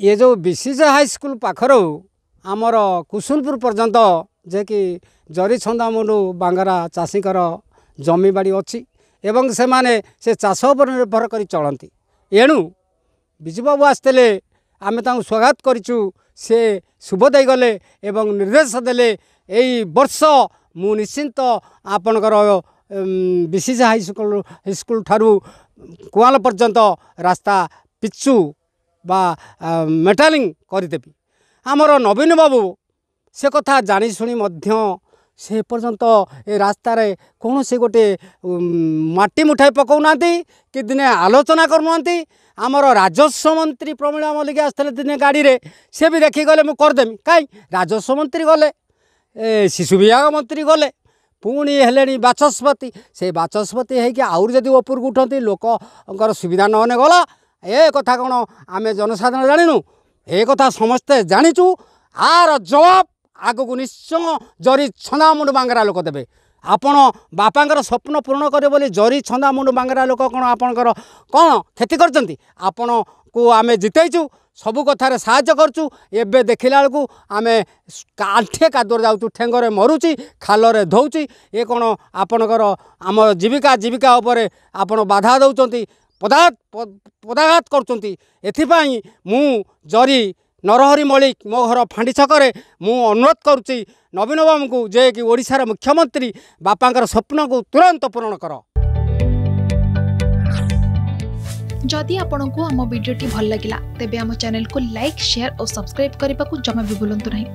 ଏ ଯେଉଁ ବିସିଜ ହାଇସ୍କୁଲ ପାଖରୁ ଆମର କୁସୁନପୁର ପର୍ଯ୍ୟନ୍ତ ଯେ କି ଜରିଛନ୍ଦାମୁଣ୍ଡୁ ବାଙ୍ଗରା ଚାଷୀଙ୍କର ଜମିବାଡ଼ି ଅଛି ଏବଂ ସେମାନେ ସେ ଚାଷ ଉପରେ ନିର୍ଭର କରି ଚଳନ୍ତି। ଏଣୁ ବିଜୁବାବୁ ଆସିଥିଲେ ଆମେ ତାଙ୍କୁ ସ୍ୱାଗତ କରିଛୁ ସେ ଶୁଭ ଦେଇଗଲେ ଏବଂ ନିର୍ଦ୍ଦେଶ ଦେଲେ ଏଇ ବର୍ଷ ମୁଁ ନିଶ୍ଚିନ୍ତ ଆପଣଙ୍କର ବିସିଜ ହାଇସ୍କୁଲ ହାଇସ୍କୁଲ ଠାରୁ କୁଆଲ ପର୍ଯ୍ୟନ୍ତ ରାସ୍ତା ପିଚୁ। ବା ମେଟାଲିଂ କରିଦେବି। ଆମର ନବୀନ ବାବୁ ସେ କଥା ଜାଣି ଶୁଣି ମଧ୍ୟ ସେ ପର୍ଯ୍ୟନ୍ତ ଏ ରାସ୍ତାରେ କୌଣସି ଗୋଟିଏ ମାଟି ମୁଠାଇ ପକାଉନାହାନ୍ତି କି ଦିନେ ଆଲୋଚନା କରୁନାହାନ୍ତି। ଆମର ରାଜସ୍ୱ ମନ୍ତ୍ରୀ ପ୍ରମିଳା ମଲ୍ଲିକ ଆସିଥିଲେ ଦିନେ ଗାଡ଼ିରେ ସେ ବି ଦେଖିକି ଗଲେ ମୁଁ କରିଦେମି। କାହିଁ ରାଜସ୍ୱ ମନ୍ତ୍ରୀ ଗଲେ ଶିଶୁ ବିଭାଗ ମନ୍ତ୍ରୀ ଗଲେ ପୁଣି ହେଲେଣି ବାଚସ୍ପତି। ସେ ବାଚସ୍ପତି ହେଇକି ଆହୁରି ଯଦି ଉପରକୁ ଉଠନ୍ତି ଲୋକଙ୍କର ସୁବିଧା ନହେଲେ ଗଲା। ଏ କଥା କ'ଣ ଆମେ ଜନସାଧାରଣ ଜାଣିନୁ? ଏ କଥା ସମସ୍ତେ ଜାଣିଛୁ। ଆର ଜବାବ ଆଗକୁ ନିଶ୍ଚୟ ଜରି ଛନ୍ଦାମୁଣ୍ଡ ବାଙ୍ଗରା ଲୋକ ଦେବେ। ଆପଣ ବାପାଙ୍କର ସ୍ୱପ୍ନ ପୂରଣ କରିବେ ବୋଲି ଜରି ଛନ୍ଦାମୁଣ୍ଡ ବାଙ୍ଗରା ଲୋକ କ'ଣ ଆପଣଙ୍କର କ'ଣ କ୍ଷତି କରିଛନ୍ତି? ଆପଣଙ୍କୁ ଆମେ ଜିତେଇଛୁ ସବୁ କଥାରେ ସାହାଯ୍ୟ କରୁଛୁ। ଏବେ ଦେଖିଲା ବେଳକୁ ଆମେ ଆଣ୍ଠିଏ କାଦୁଅରେ ଯାଉଛୁ ଠେଙ୍ଗରେ ମରୁଛି ଖାଲରେ ଧୋଉଛି। ଏ କ'ଣ ଆପଣଙ୍କର ଆମ ଜୀବିକା ଜୀବିକା ଉପରେ ଆପଣ ବାଧା ଦେଉଛନ୍ତି? ପଦାଘାତ ପଦାଘାତ କରୁଛନ୍ତି। ଏଥିପାଇଁ ମୁଁ ଜରି ନରହରି ମଲ୍ଲିକ ମୋ ଘର ଫାଣ୍ଡି ଛକରେ ମୁଁ ଅନୁରୋଧ କରୁଛି ନବୀନବାବୁଙ୍କୁ ଯିଏକି ଓଡ଼ିଶାର ମୁଖ୍ୟମନ୍ତ୍ରୀ ବାପାଙ୍କର ସ୍ୱପ୍ନକୁ ତୁରନ୍ତ ପୂରଣ କର। ଯଦି ଆପଣଙ୍କୁ ଆମ ଭିଡ଼ିଓଟି ଭଲ ଲାଗିଲା ତେବେ ଆମ ଚ୍ୟାନେଲକୁ ଲାଇକ୍ ସେୟାର ଓ ସବସ୍କ୍ରାଇବ୍ କରିବାକୁ ଜମା ବି ଭୁଲନ୍ତୁ ନାହିଁ।